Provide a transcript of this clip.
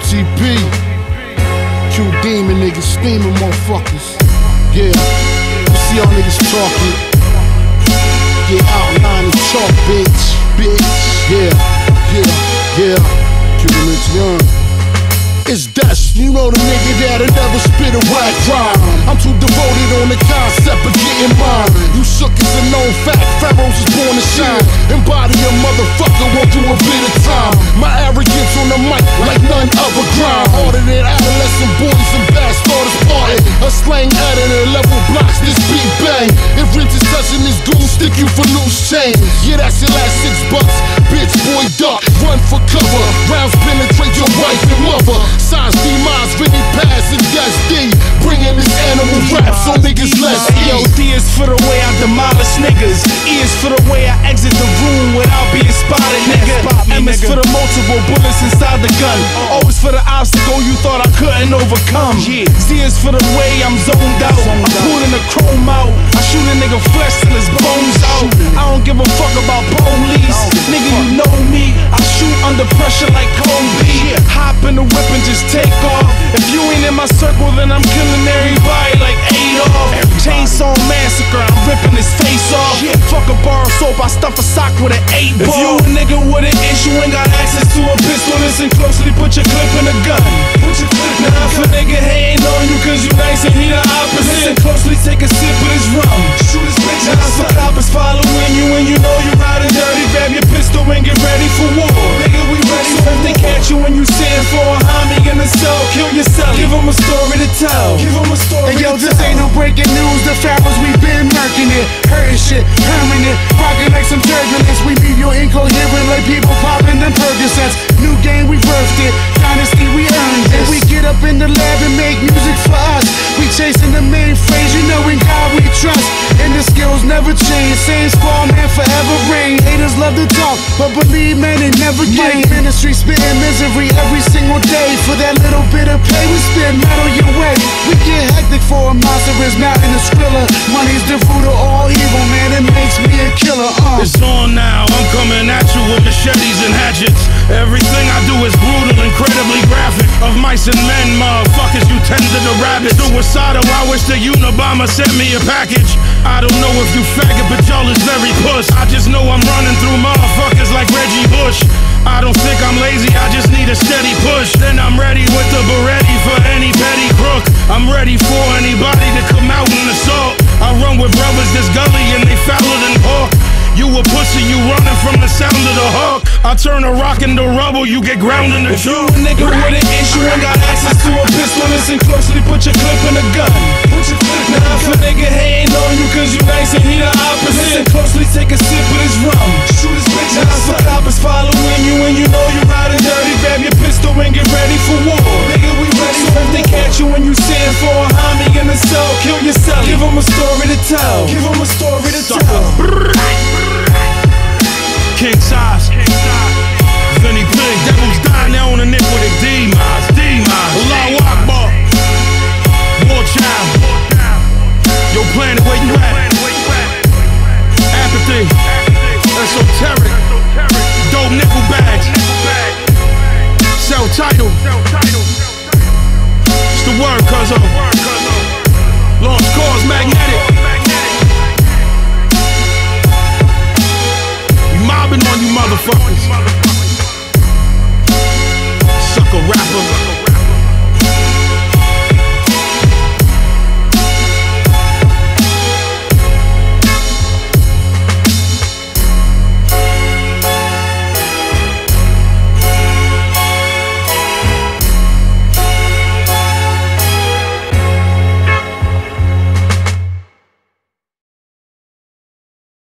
OTP. Q Demon niggas, steaming motherfuckers. Yeah, you see y'all niggas talking. Get outline and chalk, bitch. Bitch. Yeah, yeah, yeah. Q Young. It's Dust, you know the nigga that'll never spit a whack rhyme. I'm too devoted on the concept of getting mine. You shook as a known fact, Pharaohs is born to shine. Embody a motherfucker, won't do stick you for loose change. Yeah, that's your last six bucks. Bitch, boy, duck, run for cover. Rounds penetrate your wife and mother. Signs demise, Vinnie Paz and Gus D. Bringing this animal rap so niggas less Yo, D is for the way I demolish niggas. E is for the way I exit the room without being spotted, nigga. M is for the multiple bullets inside the gun. O is for the obstacle you thought I couldn't overcome. Z is for the way I'm zoned out. I'm pulling the chrome out. I shoot a nigga flesh till his bones out. I don't give a fuck about police. Nigga, you know me. I shoot under pressure like Kobe. Hop in the whip and just take off. If you ain't in my circle, then I'm killing everybody like Adolf. Chainsaw massacre, I'm ripping his face off. Yeah. Fuck a bar of soap, I stuff a sock with an eight ball. If you a nigga with an issue, ain't got access to a pistol, listen closely, put your clip in the gun. Now if a nigga hating on you cause you nice and he the opposite, listen closely, take a sip of this rum. Shoot his bitch Now if a cop is following you and you know you riding dirty, grab your pistol and get ready for war. Squad, man, forever reign. Haters love to talk, but believe, man, they never gain. Ministry spitting misery every single day. For that little bit of pay, we spit metal your way. We get hectic for a monster is not in a thriller. Money's the root of all evil, man. It makes me a killer. Uh. It's on now, I'm coming at you with machetes and hatchets. Everything I do is brutal, incredibly graphic. Of mice and men, motherfuckers, you tend to the rabbits. Suicidal, I wish the Unabomber sent me a package. I don't know if you faggot, but y'all is very puss. I just know I'm running through motherfuckers like Reggie Bush. From the sound of the hook. I turn a rock into rubble, you get ground in the If you a nigga with an issue and got access to a pistol, listen closely, put your clip in the gun. Now if a nigga hating on you cause you nice and he the opposite, listen closely, take a sip of this rum. Shoot his bitch Now if a cop is following you and you know you riding dirty, grab your pistol and get ready for war.